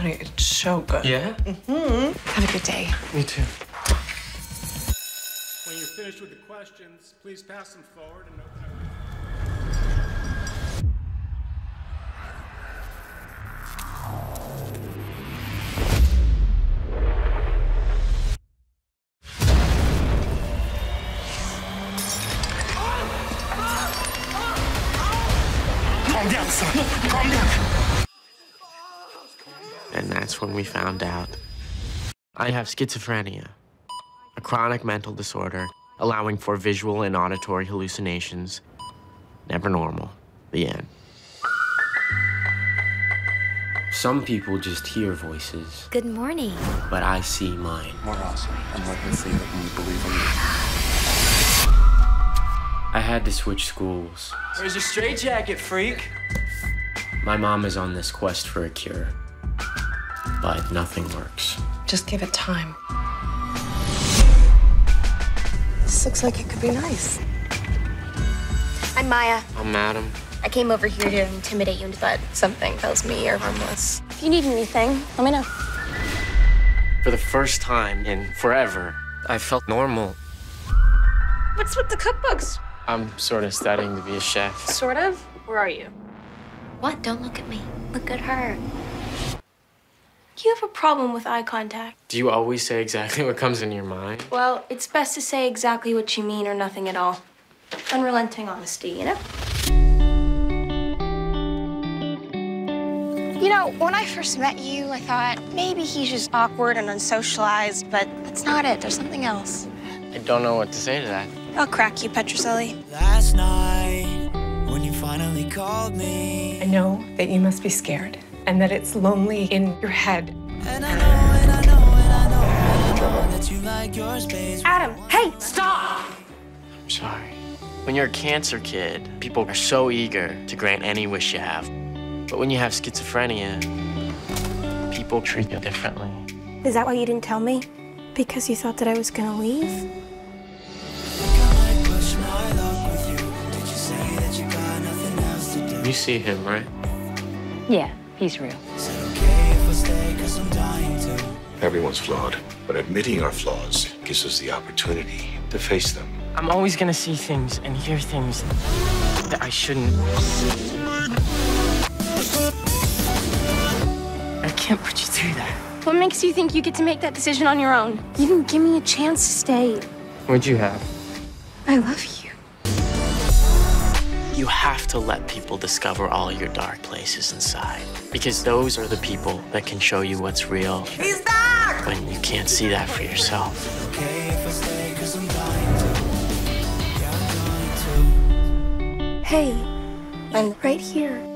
Honey, it's so good. Yeah? mmm Have a good day. Me too. When you're finished with the questions, please pass them forward and open up. Calm down, son. Calm down. And that's when we found out. I have schizophrenia, a chronic mental disorder allowing for visual and auditory hallucinations. Never normal. The end. Some people just hear voices, Good morning. but I see mine. More awesome. I'm letting see that when you believe in me. I had to switch schools. Where's your straitjacket, freak? My mom is on this quest for a cure, but nothing works. Just give it time. This looks like it could be nice. I'm Maya. I'm Adam. I came over here to intimidate you, but something tells me you're harmless. If you need anything, let me know. For the first time in forever, I felt normal. What's with the cookbooks? I'm sort of studying to be a chef. Sort of. Where are you? What? Don't look at me. Look at her. Do you have a problem with eye contact? Do you always say exactly what comes in your mind? Well, it's best to say exactly what you mean or nothing at all. Unrelenting honesty, you know? You know, when I first met you, I thought maybe he's just awkward and unsocialized, but that's not it. There's something else. I don't know what to say to that. I'll crack you, Petrazelli. Last night, when you finally called me. I know that you must be scared and that it's lonely in your head. And I know, and I know, and I know, and I know that you like your space. Adam, hey, stop! I'm sorry. When you're a cancer kid, people are so eager to grant any wish you have. But when you have schizophrenia, people treat you differently. Is that why you didn't tell me? Because you thought that I was gonna leave? I push my luck with you. Did you say that you got nothing else to do? You see him, right? Yeah, he's real. Said okay if I stay, cause I'm dying to. Everyone's flawed, but admitting our flaws gives us the opportunity to face them. I'm always gonna see things and hear things that I shouldn't. I can't put you through that. What makes you think you get to make that decision on your own? You didn't give me a chance to stay. What'd you have? I love you. You have to let people discover all your dark places inside. Because those are the people that can show you what's real. He's back! When you can't see that for yourself. Okay if I stay, cause I'm dying to. Yeah, I'm dying to. Hey, I'm right here.